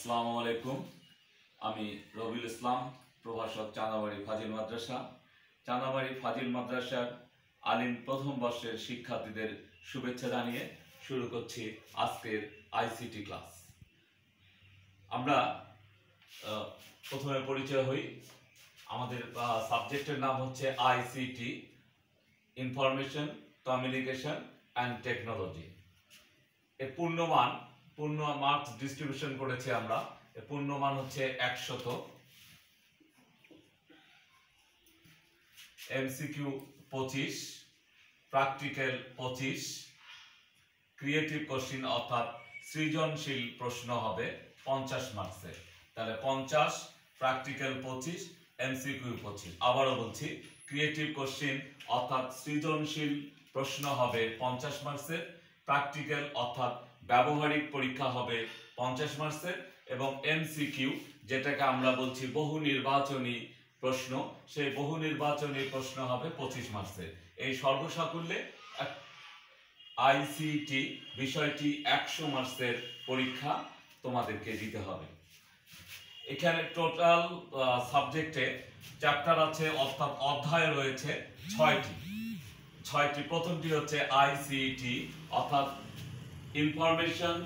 আসসালামু আলাইকুম। আমি রবিউল ইসলাম, প্রভাষক চাঁদাবাড়ি ফাজিল মাদ্রাসা। চাঁদাবাড়ি ফাজিল মাদ্রাসার প্রথম বর্ষের শিক্ষার্থীদের শুভেচ্ছা জানিয়ে শুরু করছি আজকের আইসিটি ক্লাস। আমরা প্রথমে পরিচয় হই। আমাদের সাবজেক্টের নাম হচ্ছে ICT, information, communication and technology. এর পূর্ণমান পূর্ণ মার্কস ডিস্ট্রিবিউশন করেছি আমরা। এর পূর্ণমান হচ্ছে একশত। এমসিকিউ পঁচিশ প্র্যাকটিক্যাল পঁচিশ ক্রিয়েটিভ কোশ্চিন অর্থাৎ সৃজনশীল প্রশ্ন হবে পঞ্চাশ মার্কসের তাহলে পঞ্চাশ প্র্যাকটিক্যাল পঁচিশ এমসিকিউ পঁচিশ। আবারও বলছি ক্রিয়েটিভ কোশ্চিন অর্থাৎ সৃজনশীল প্রশ্ন হবে পঞ্চাশ মার্কসের প্র্যাকটিক্যাল অর্থাৎ ব্যবহারিক পরীক্ষা হবে পঞ্চাশ মার্কসের এবং এমসিকিউ যেটাকে আমরা বলছি বহু নির্বাচনী প্রশ্ন, সেই বহু নির্বাচনী প্রশ্ন হবে পঁচিশ মার্কসের এই সর্বসাকুল্যে আইসিটি বিষয়টি একশো মার্কসের পরীক্ষা তোমাদেরকে দিতে হবে। এখানে টোটাল সাবজেক্টে চ্যাপ্টার আছে, অর্থাৎ অধ্যায় রয়েছে ছয়টি। ছয়টি। প্রথমটি হচ্ছে আইসিটি অর্থাৎ ইনফরমেশন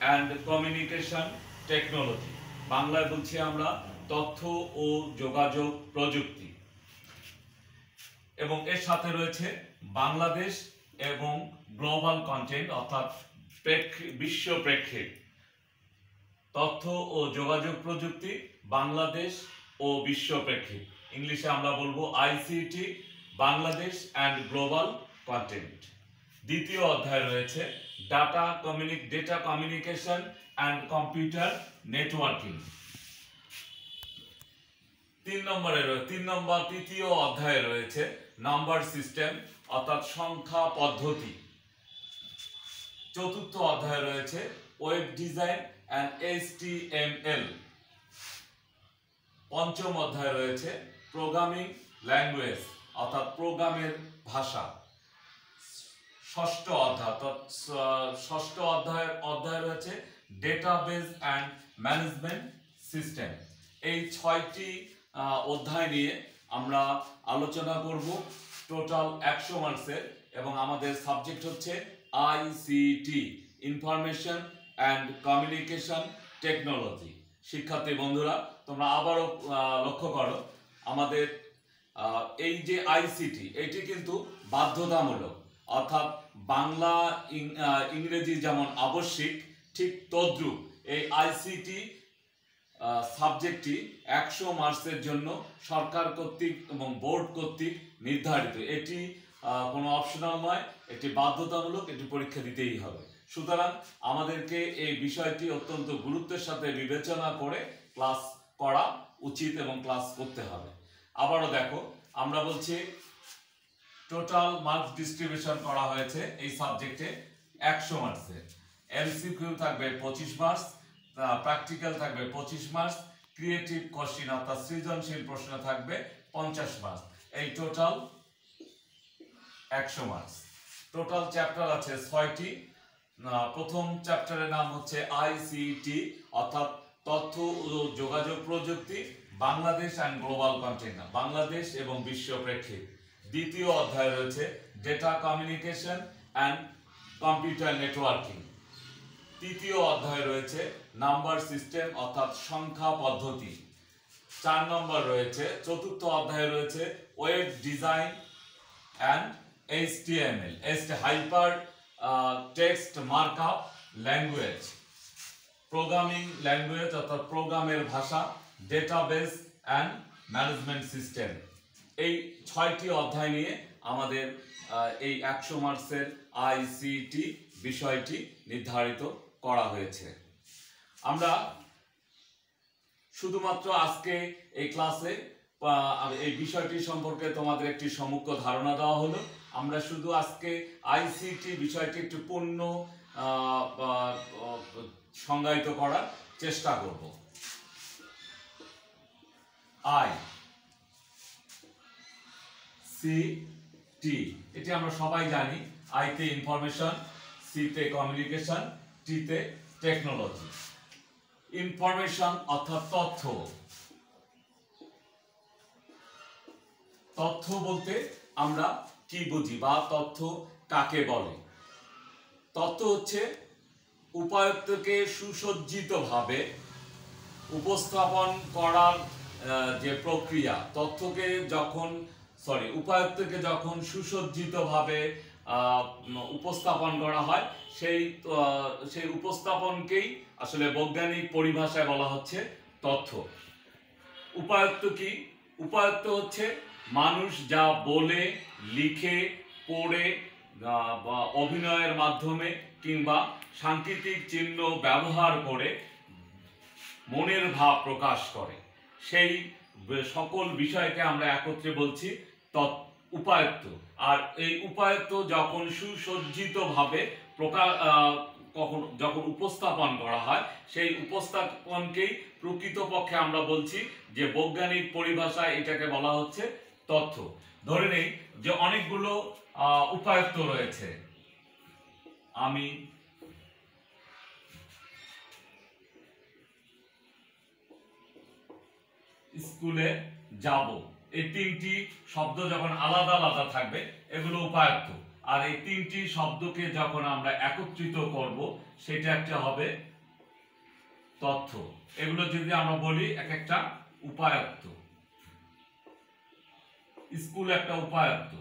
অ্যান্ড কমিউনিকেশন টেকনোলজি বাংলায় বলছি আমরা তথ্য ও যোগাযোগ প্রযুক্তি। এবং এর সাথে রয়েছে বাংলাদেশ এবং গ্লোবাল কন্টেন্ট, অর্থাৎ বিশ্ব প্রেক্ষিত তথ্য ও যোগাযোগ প্রযুক্তি বাংলাদেশ ও বিশ্ব প্রেক্ষিত ইংলিশে আমরা বলব ICT Bangladesh and global content দ্বিতীয় অধ্যায় রয়েছে data communic data communication and computer networking তিন নম্বরে রয়ে- তিন নম্বর তৃতীয় অধ্যায়ে রয়েছে নাম্বার সিস্টেম অর্থাৎ সংখ্যা পদ্ধতি। চতুর্থ অধ্যায়ে রয়েছে ওয়েব ডিজাইন অ্যান্ড এইচটিএমএল পঞ্চম অধ্যায়ে রয়েছে প্রোগ্রামিং ল্যাঙ্গুয়েজ অর্থাৎ প্রোগ্রামের ভাষা। ষষ্ঠ অধ্যায়। ষষ্ঠ অধ্যায় অধ্যায় রয়েছে ডেটাবেস অ্যান্ড ম্যানেজমেন্ট সিস্টেম এই ছয়টি অধ্যায় নিয়ে আমরা আলোচনা করব টোটাল একশো মার্কসের এবং আমাদের সাবজেক্ট হচ্ছে ICT information and communication technology শিক্ষার্থী বন্ধুরা, তোমরা আবারও লক্ষ্য করো, আমাদের এই যে আইসিটি এটি কিন্তু বাধ্যতামূলক। অর্থাৎ বাংলা ইংরেজি যেমন আবশ্যিক, ঠিক তদ্রুপ এই আইসিটি সাবজেক্টটি একশো মার্কসের জন্য সরকার কর্তৃক এবং বোর্ড কর্তৃক নির্ধারিত। এটি কোনো অপশনাল নয়, এটি বাধ্যতামূলক, এটি পরীক্ষা দিতেই হবে। সুতরাং আমাদেরকে এই বিষয়টি অত্যন্ত গুরুত্বের সাথে বিবেচনা করে ক্লাস করা উচিত এবং ক্লাস করতে হবে। আবারও দেখো, আমরা বলছি টোটাল মার্কস ডিস্ট্রিবিউশন করা হয়েছে এই সাবজেক্টে একশো মার্কসের এমসিকিউ থাকবে পঁচিশ মার্কস প্র্যাকটিক্যাল থাকবে পঁচিশ মার্কস ক্রিয়েটিভ কোশ্চিন অর্থাৎ সৃজনশীল প্রশ্ন থাকবে পঞ্চাশ মার্কস এই টোটাল একশো মার্কস টোটাল চ্যাপ্টার আছে ছয়টি। প্রথম চ্যাপ্টারের নাম হচ্ছে আইসিটি অর্থাৎ তথ্য ও যোগাযোগ প্রযুক্তি, Bangladesh and global content Bangladesh এবং বিশ্ব প্রেক্ষিত। দ্বিতীয় অধ্যায় রয়েছে data communication and computer networking তৃতীয় অধ্যায় রয়েছে নাম্বার সিস্টেম অর্থাৎ সংখ্যা পদ্ধতি। চার নম্বর রয়েছে, চতুর্থ অধ্যায় রয়েছে web design and HTML এস্ট hyper text markup language programming language অর্থাৎ প্রোগ্রামের ভাষা ডেটাবেস অ্যান্ড ম্যানেজমেন্ট সিস্টেম এই ছয়টি অধ্যায় নিয়ে আমাদের এই একশো মার্কসের আইসিটি বিষয়টি নির্ধারিত করা হয়েছে। আমরা শুধুমাত্র আজকে এই ক্লাসে এই বিষয়টি সম্পর্কে তোমাদের একটি সমুখ্য ধারণা দেওয়া হলো। আমরা শুধু আজকে আইসিটি বিষয়টি একটু পূর্ণ সংজ্ঞায়িত করার চেষ্টা করব। আই সি টি এটি আমরা সবাই জানি আইতে ইনফরমেশন সিতে কমিউনিকেশন টিতে টেকনোলজি ইনফরমেশন অর্থাৎ তথ্য। তথ্য বলতে আমরা কি বুঝি বা তথ্য কাকে বলে? তথ্য হচ্ছে উপায়ত্তকে সুসজ্জিতভাবে উপস্থাপন করার যে প্রক্রিয়া, তথ্যকে যখন সরি উপায়ত্তকে যখন সুসজ্জিতভাবে উপস্থাপন করা হয়, সেই সেই উপস্থাপনকেই আসলে বৈজ্ঞানিক পরিভাষায় বলা হচ্ছে তথ্য। উপায়ত্ত কি? উপায়ত্ত হচ্ছে মানুষ যা বলে, লিখে, পড়ে বা অভিনয়ের মাধ্যমে কিংবা সাংকেতিক চিহ্ন ব্যবহার করে মনের ভাব প্রকাশ করে। সেই সকল বিষয়কে আমরা একত্রে বলছি তৎ উপায়ত্ত। আর এই উপায়ত্ত যখন সুসজ্জিতভাবে প্রকাশ কখন, যখন উপস্থাপন করা হয়, সেই উপস্থাপনকেই প্রকৃতপক্ষে আমরা বলছি যে বৈজ্ঞানিক পরিভাষায় এটাকে বলা হচ্ছে তথ্য। ধরে নেই যে অনেকগুলো উপায়ত্ত রয়েছে। আমি স্কুলে যাব। এই তিনটি শব্দ যখন আলাদা আলাদা থাকবে, এগুলো উপায়ত্ত। আর এই তিনটি শব্দকে যখন আমরা একত্রিত করব, সেটা একটা হবে তথ্য। এগুলো যদি আমরা বলি, এক একটা উপায়ত্ত। স্কুল একটা উপায়ত্ত।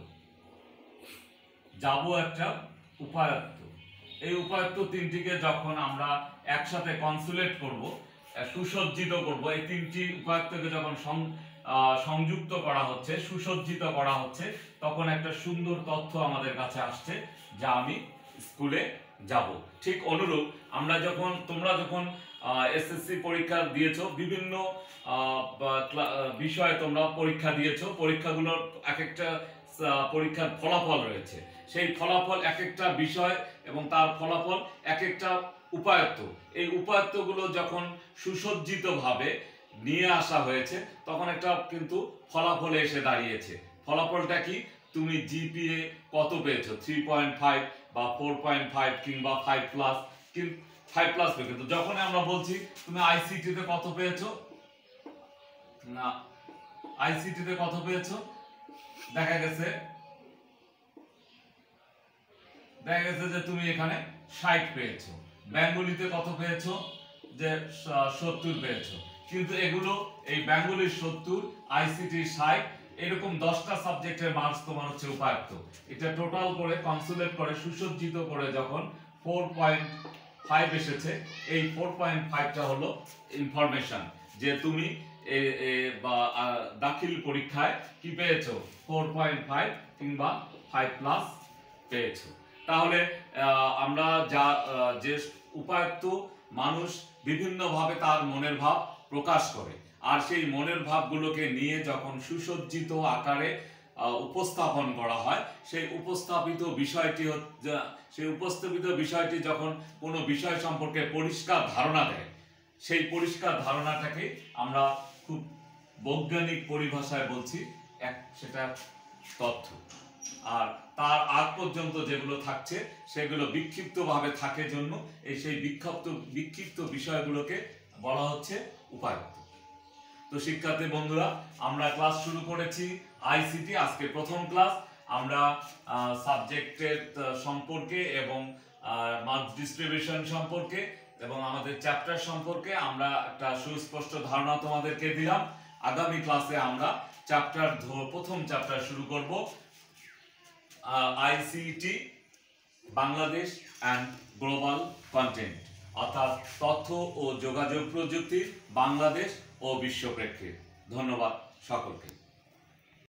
যাব একটা উপায়ত্ত। এই উপায়ত্ত তিনটিকে যখন আমরা একসাথে কনসুলেট করব, সুসজ্জিত করব, এই তিনটি উপায়ত্তকে যখন সংযুক্ত করা হচ্ছে, সুসজ্জিত করা হচ্ছে। তখন একটা সুন্দর তথ্য আমাদের কাছে আসছে যা আমি স্কুলে যাব। ঠিক অনুরূপ, আমরা যখন, তোমরা যখন এসএসসি পরীক্ষা দিয়েছ, বিভিন্ন বিষয়ে তোমরা পরীক্ষা দিয়েছ, পরীক্ষাগুলোর এক একটা পরীক্ষার ফলাফল রয়েছে। সেই ফলাফল এক একটা বিষয় এবং তার ফলাফল এক একটা উপায়ত্ত এই উপায়ত্তগুলো যখন সুসজ্জিতভাবে নিয়ে আসা হয়েছে, তখন একটা কিন্তু ফলাফলে এসে দাঁড়িয়েছে। ফলাফলটা কি? তুমি জিপিএ কত পেয়েছ? থ্রি পয়েন্ট ফাইভ বা ফোর পয়েন্ট ফাইভ কিংবা ফাইভ প্লাস ফাইভ প্লাস পেয়ে কিন্তু যখন আমরা বলছি, তুমি আইসিটিতে কত পেয়েছ? না আইসিটিতে কত পেয়েছ? দেখা গেছে দেখা গেছে যে তুমি এখানে ষাট পেয়েছ। বেঙ্গলিতে কত পেয়েছ? যে সত্তর পেয়েছ। কিন্তু এগুলো এই বেঙ্গলির সত্তর আইসিটি ষাট, এরকম দশটা সাবজেক্টের মার্কস তোমার হচ্ছে উপায়ত্ত। এটা টোটাল করে কনসুলেট করে, সুসজ্জিত করে যখন ফোর পয়েন্ট ফাইভ এসেছে, এই ফোর পয়েন্ট ফাইভটা হলো ইনফরমেশন যে তুমি বা দাখিল পরীক্ষায় কি পেয়েছ? ফোর পয়েন্ট ফাইভ কিংবা ফাইভ প্লাস পেয়েছ। তাহলে আমরা যা যে উপায়ত্ত মানুষ বিভিন্নভাবে তার মনের ভাব প্রকাশ করে। আর সেই মনের ভাবগুলোকে নিয়ে যখন সুসজ্জিত আকারে উপস্থাপন করা হয়, সেই উপস্থাপিত বিষয়টি সেই উপস্থাপিত বিষয়টি যখন কোনো বিষয় সম্পর্কে পরিষ্কার ধারণা দেয়, সেই পরিষ্কার ধারণাটাকে আমরা খুব বৈজ্ঞানিক পরিভাষায় বলছি, এক, সেটা তথ্য। আর তার আগ পর্যন্ত যেগুলো থাকছে, সেগুলো বিক্ষিপ্তভাবে থাকে জন্য, এই সেই বিক্ষিপ্ত বিক্ষিপ্ত বিষয়গুলোকে বলা হচ্ছে উপায়ত্ত তো শিক্ষার্থী বন্ধুরা, আমরা ক্লাস শুরু করেছি আইসিটি আজকে প্রথম ক্লাস আমরা সাবজেক্টের সম্পর্কে এবং মার্কস ডিস্ট্রিবিউশন সম্পর্কে এবং আমাদের চ্যাপ্টার সম্পর্কে আমরা একটা সুস্পষ্ট ধারণা তোমাদেরকে দিলাম। আগামী ক্লাসে আমরা চ্যাপ্টার প্রথম চ্যাপ্টার শুরু করব। ICT Bangladesh and global content অর্থাৎ তথ্য ও যোগাযোগ প্রযুক্তির বাংলাদেশ ও বিশ্ব প্রেক্ষিত ধন্যবাদ সকলকে।